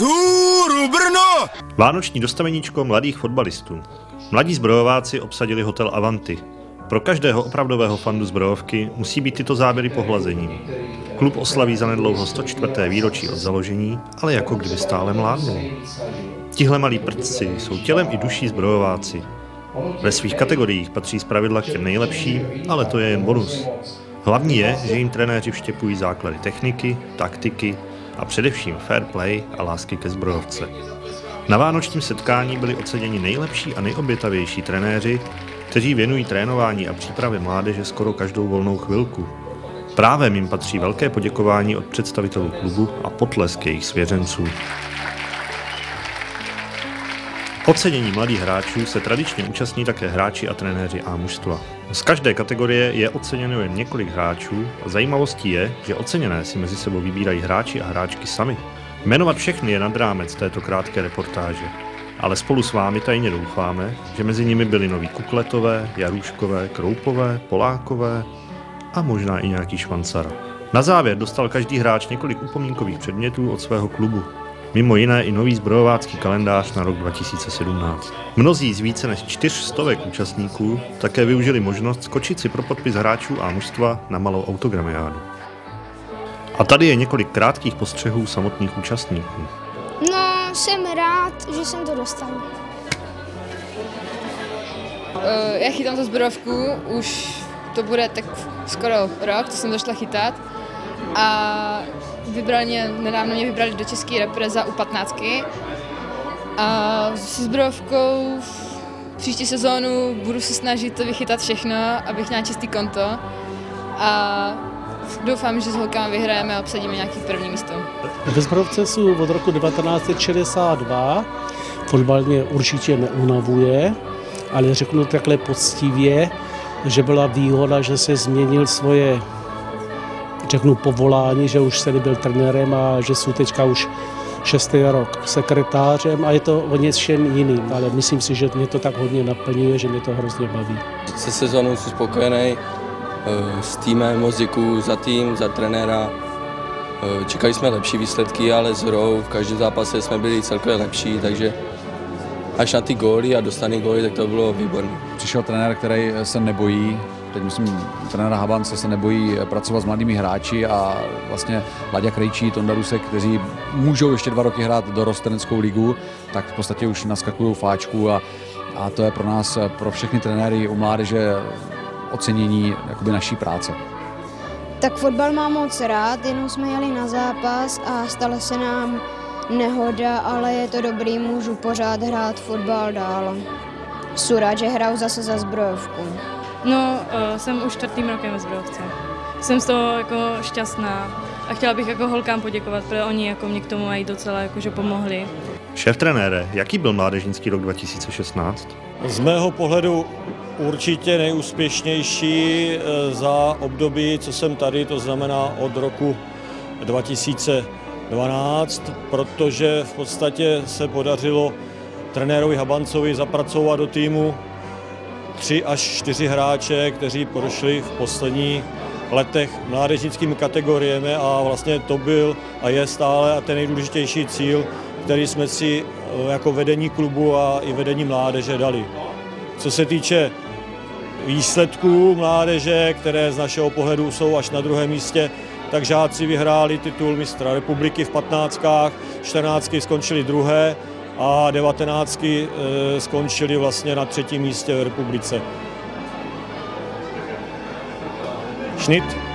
Zůru Brno! Vánoční dostaveníčko mladých fotbalistů. Mladí zbrojováci obsadili hotel Avanti. Pro každého opravdového fandu zbrojovky musí být tyto záběry pohlazením. Klub oslaví zanedlouho 104. výročí od založení, ale jako kdyby stále mládnul. Tihle malí prdci jsou tělem i duší zbrojováci. Ve svých kategoriích patří zpravidla k těm nejlepším, ale to je jen bonus. Hlavní je, že jim trenéři vštěpují základy techniky, taktiky a především fair play a lásky ke zbrojovce. Na vánočním setkání byli oceněni nejlepší a nejobětavější trenéři, kteří věnují trénování a přípravě mládeže skoro každou volnou chvilku. Právě jim patří velké poděkování od představitelů klubu a potlesk jejich svěřenců. Ocenění mladých hráčů se tradičně účastní také hráči a trenéři A mužstva. Z každé kategorie je oceněno jen několik hráčů a zajímavostí je, že oceněné si mezi sebou vybírají hráči a hráčky sami. Jmenovat všechny je nad rámec této krátké reportáže, ale spolu s vámi tajně doufáme, že mezi nimi byli noví Kukletové, Jarůškové, Kroupové, Polákové a možná i nějaký Švancara. Na závěr dostal každý hráč několik upomínkových předmětů od svého klubu. Mimo jiné i nový zbrojovácký kalendář na rok 2017. Mnozí z více než čtyř stovek účastníků také využili možnost skočit si pro podpis hráčů a mužstva na malou autogramiádu. A tady je několik krátkých postřehů samotných účastníků. No, jsem rád, že jsem to dostal. Uh, já chytám za zbrojovku, už to bude tak skoro rok, co jsem došla chytat. A vybrali mě, nedávno mě vybrali do české repre za U15. A s zbrojovkou příští sezónu budu se snažit to vychytat všechno, abych měla čistý konto. A doufám, že s holkama vyhrajeme a obsadíme nějaký první místo. Ve zbrojovce jsou od roku 1962. Fotbal mě určitě neunavuje, ale řeknu takhle poctivě, že byla výhoda, že se změnil svoje řeknu povolání, že už jsem byl trenérem a že jsou teďka už šestý rok sekretářem a je to o něčem jiným, ale myslím si, že mě to tak hodně naplňuje, že mě to hrozně baví. Se sezónou jsem spokojený, eh, s týmem, moc děkuju za tým, za trenéra. Eh, čekali jsme lepší výsledky, ale s hrou v každém zápase jsme byli celkově lepší, takže až na ty góly a dostaný góly, tak to bylo výborné. Přišel trenér, který se nebojí teď myslím, trenéra Habance se nebojí pracovat s mladými hráči a vlastně Laďa Krejčí, Tonda Rusek, kteří můžou ještě dva roky hrát do rostrenskou ligu, tak v podstatě už naskakují fáčku a, a to je pro nás, pro všechny trenéry u mládeže ocenění jakoby naší práce. Tak fotbal mám moc rád, jenom jsme jeli na zápas a stala se nám nehoda, ale je to dobrý, můžu pořád hrát fotbal dál. Jsou rád, že hraju zase za zbrojovku. No, uh, jsem už čtvrtým rokem ve zbrojovce. Jsem z toho jako šťastná a chtěla bych jako holkám poděkovat, protože oni jako mě k tomu mají docela jakože pomohli. Šéf trenére, jaký byl mládežnický rok 2016? Z mého pohledu určitě nejúspěšnější za období, co jsem tady, to znamená od roku 2012, protože v podstatě se podařilo trenérovi Habancovi zapracovat do týmu tři až čtyři hráče, kteří prošli v posledních letech mládežnickými kategoriemi a vlastně to byl a je stále a ten nejdůležitější cíl, který jsme si eh, jako vedení klubu a i vedení mládeže dali. Co se týče výsledků mládeže, které z našeho pohledu jsou až na druhém místě, tak žáci vyhráli titul mistra republiky v 15, 14 skončili druhé a 19 eh, skončili vlastně na třetím místě v republice. Schnitt